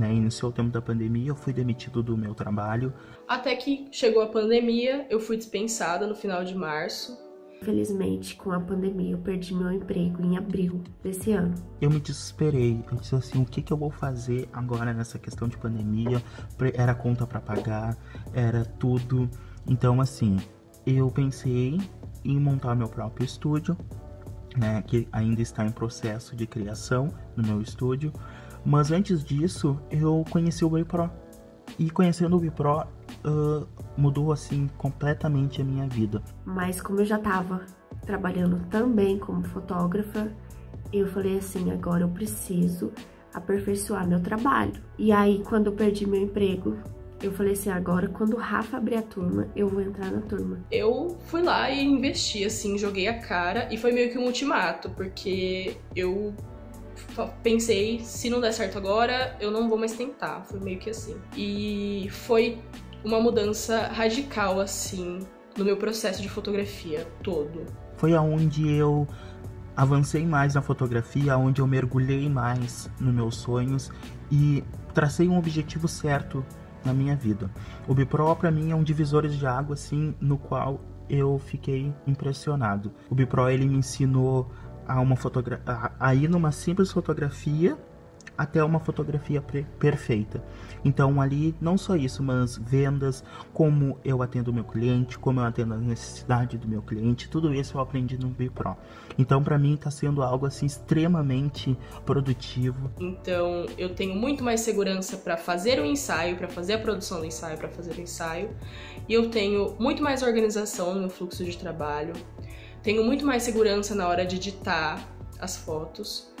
né, iniciou o tempo da pandemia, eu fui demitido do meu trabalho. Até que chegou a pandemia, eu fui dispensada no final de março. Infelizmente, com a pandemia, eu perdi meu emprego em abril desse ano. Eu me desesperei. Eu disse assim: o que, que eu vou fazer agora nessa questão de pandemia? Era conta para pagar, era tudo. Então, assim, eu pensei em montar meu próprio estúdio, né, que ainda está em processo de criação no meu estúdio. Mas antes disso, eu conheci o Bipro. E conhecendo o Bipro, uh, mudou assim completamente a minha vida. Mas como eu já estava trabalhando também como fotógrafa, eu falei assim, agora eu preciso aperfeiçoar meu trabalho. E aí, quando eu perdi meu emprego, eu falei assim, agora quando o Rafa abrir a turma, eu vou entrar na turma. Eu fui lá e investi, assim, joguei a cara e foi meio que um ultimato, porque eu pensei, se não der certo agora, eu não vou mais tentar. Foi meio que assim. E foi uma mudança radical, assim, no meu processo de fotografia todo. Foi aonde eu avancei mais na fotografia, onde eu mergulhei mais nos meus sonhos e tracei um objetivo certo na minha vida. O Bipro para mim é um divisor de água assim no qual eu fiquei impressionado. O Bipro ele me ensinou a uma fotogra a, ir numa simples fotografia até uma fotografia perfeita. Então ali não só isso, mas vendas, como eu atendo o meu cliente, como eu atendo a necessidade do meu cliente, tudo isso eu aprendi no Bipro. Então para mim está sendo algo assim extremamente produtivo. Então eu tenho muito mais segurança para fazer o ensaio, para fazer a produção do ensaio, para fazer o ensaio, e eu tenho muito mais organização no meu fluxo de trabalho. Tenho muito mais segurança na hora de editar as fotos.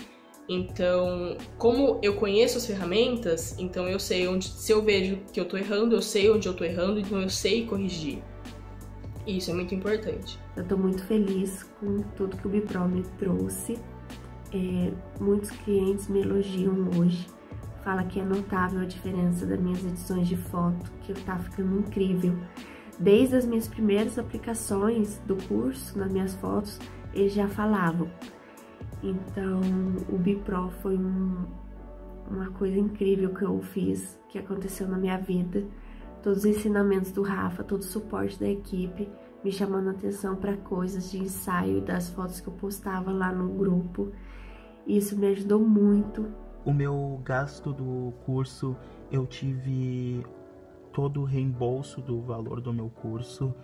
Então, como eu conheço as ferramentas, então eu sei onde, se eu vejo que eu tô errando, eu sei onde eu tô errando, então eu sei corrigir. E isso é muito importante. Eu tô muito feliz com tudo que o Bipro me trouxe. É, muitos clientes me elogiam hoje. Fala que é notável a diferença das minhas edições de foto, que tá ficando incrível. Desde as minhas primeiras aplicações do curso, nas minhas fotos, eles já falavam então, o Bipro foi um, uma coisa incrível que eu fiz, que aconteceu na minha vida. Todos os ensinamentos do Rafa, todo o suporte da equipe, me chamando a atenção para coisas de ensaio das fotos que eu postava lá no grupo. Isso me ajudou muito. O meu gasto do curso, eu tive todo o reembolso do valor do meu curso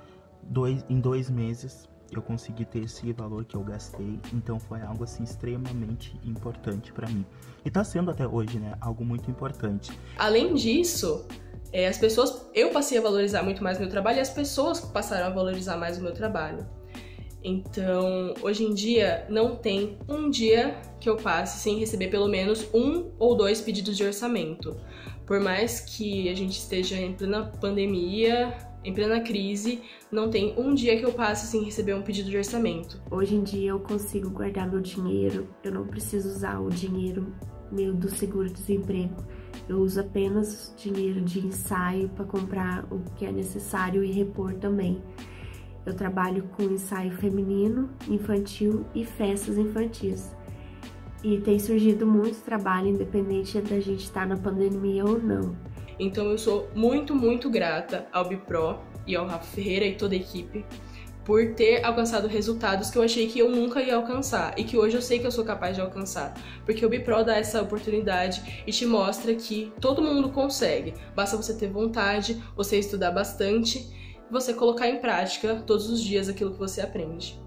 dois, em dois meses eu consegui ter esse valor que eu gastei, então foi algo assim extremamente importante para mim. E tá sendo até hoje, né, algo muito importante. Além disso, é, as pessoas, eu passei a valorizar muito mais meu trabalho e as pessoas passaram a valorizar mais o meu trabalho. Então, hoje em dia, não tem um dia que eu passe sem receber pelo menos um ou dois pedidos de orçamento. Por mais que a gente esteja em plena pandemia, em plena crise, não tem um dia que eu passe sem receber um pedido de orçamento. Hoje em dia eu consigo guardar meu dinheiro, eu não preciso usar o dinheiro meu do seguro-desemprego. Eu uso apenas dinheiro de ensaio para comprar o que é necessário e repor também. Eu trabalho com ensaio feminino, infantil e festas infantis. E tem surgido muito trabalho, independente da gente estar tá na pandemia ou não. Então eu sou muito, muito grata ao Bipro e ao Rafa Ferreira e toda a equipe por ter alcançado resultados que eu achei que eu nunca ia alcançar e que hoje eu sei que eu sou capaz de alcançar. Porque o Bipro dá essa oportunidade e te mostra que todo mundo consegue. Basta você ter vontade, você estudar bastante, você colocar em prática todos os dias aquilo que você aprende.